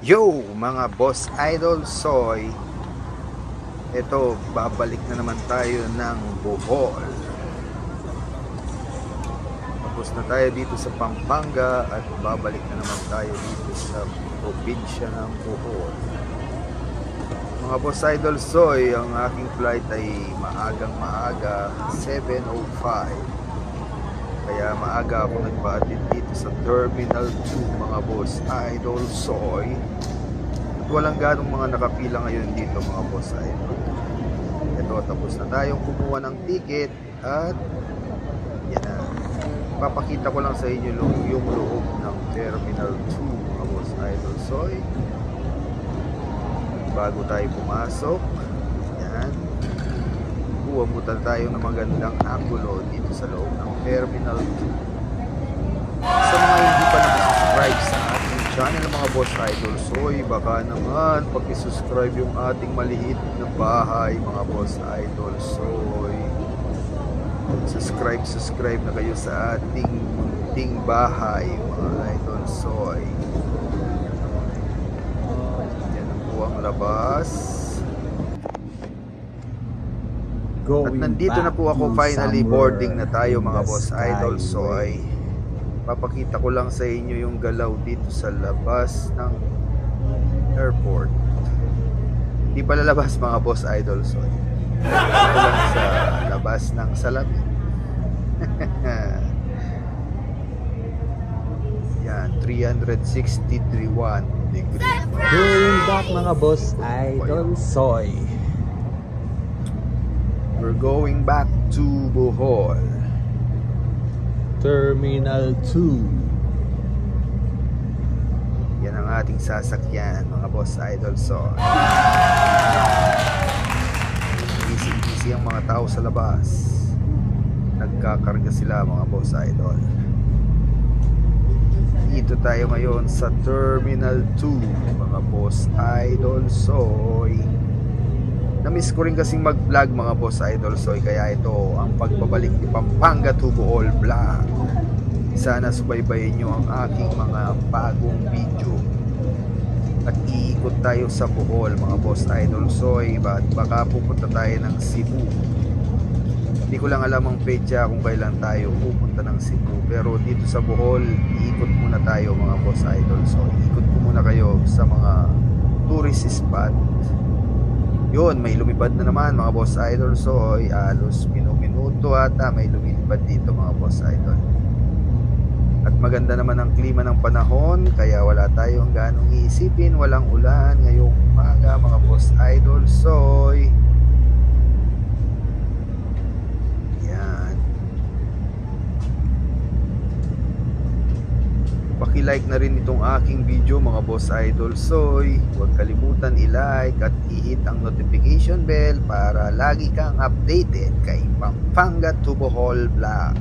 Yo mga boss idol soy. Ito babalik na naman tayo ng Bohol. Tapos na tayo dito sa Pampanga At babalik na naman tayo dito sa probinsya ng Bohol. Mga boss idol soy Ang aking flight ay maagang maaga 7.05 kaya maaga ako nagpa-attend dito sa Terminal 2 mga boss Idol Soy. At walang ganong mga nakapila ngayon dito mga boss Idol. Ito tapos na tayong kumuha ng ticket at yan na. Papakita ko lang sa inyo yung loob ng Terminal 2 mga boss Idol Soy. Bago tayo pumasok. Yan abutan tayo ng magandang angulo dito sa loob ng Terminal 2. Sa mga hindi pa nakasubscribe sa ating channel mga boss idol, soy baka naman pag-subscribe yung ating maliit na bahay mga boss idol, soy. Subscribe, subscribe na kayo sa ating munting bahay mga idol, soy. Yan po ang labas. At nandito na po ako finally boarding na tayo mga boss idol. So ay papakita ko lang sa inyo yung galaw dito sa labas ng airport. Hindi pa lalabas mga boss idol. So lang sa labas ng salamin. Yan 363.1 degree Going back mga boss idol. Soy We're going back to Bohol. Terminal 2. Yan ang ating sasakyan, mga boss idol. So, easy-easy ang mga tao sa labas. Nagkakarga sila, mga boss idol. Dito tayo ngayon sa Terminal 2, mga boss idol. Soy. Namiss ko rin kasing mag-vlog mga boss idol soy kaya ito ang pagbabalik ni Pampanga to Bohol vlog. Sana subaybayin nyo ang aking mga bagong video. At iikot tayo sa Bohol mga boss idol soy at baka pupunta tayo ng Cebu. Hindi ko lang alam ang petsa kung kailan tayo pupunta ng Cebu pero dito sa Bohol iikot muna tayo mga boss idol so ikot ko muna kayo sa mga tourist spot yun may lumipad na naman mga boss idol. So alos minuto ata may lumipad dito mga boss idol. At maganda naman ang klima ng panahon kaya wala tayong ganong iisipin. Walang ulan ngayong umaga mga boss idol. Soy yan Paki-like na rin itong aking video mga boss idol soy. Huwag kalimutan i-like at i-hit ang notification bell para lagi kang updated kay Pampanga to Bohol Vlog.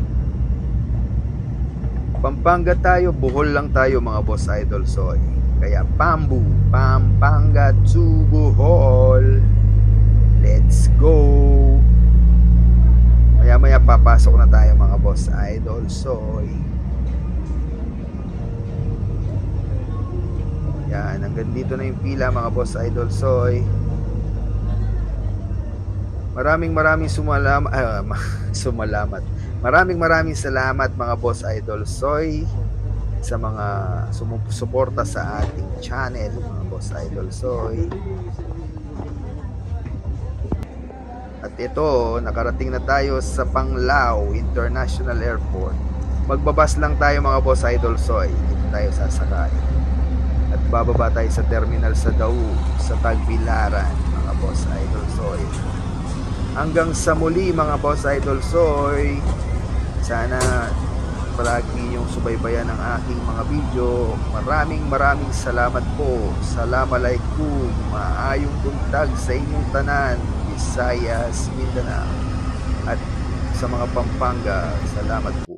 Pampanga tayo, Bohol lang tayo mga boss idol soy. Kaya Pambu, Pampanga to Bohol. Let's go! Maya maya papasok na tayo mga boss idol soy. Yan, hanggang dito na yung pila mga boss idol soy. Maraming maraming sumalamat, uh, sumalamat. Maraming maraming salamat mga boss idol soy sa mga sumusuporta sa ating channel mga boss idol soy. At ito, nakarating na tayo sa Panglao International Airport. Magbabas lang tayo mga boss idol soy. Dito tayo sasakay bababa tayo sa terminal sa Dau sa Tagbilaran mga boss idol soy. Hanggang sa muli mga boss idol soy. Sana palagi yung subaybayan ng aking mga video. Maraming maraming salamat po. Salamalaikum. Maayong buntag sa inyong tanan Visayas, Mindanao. At sa mga Pampanga salamat po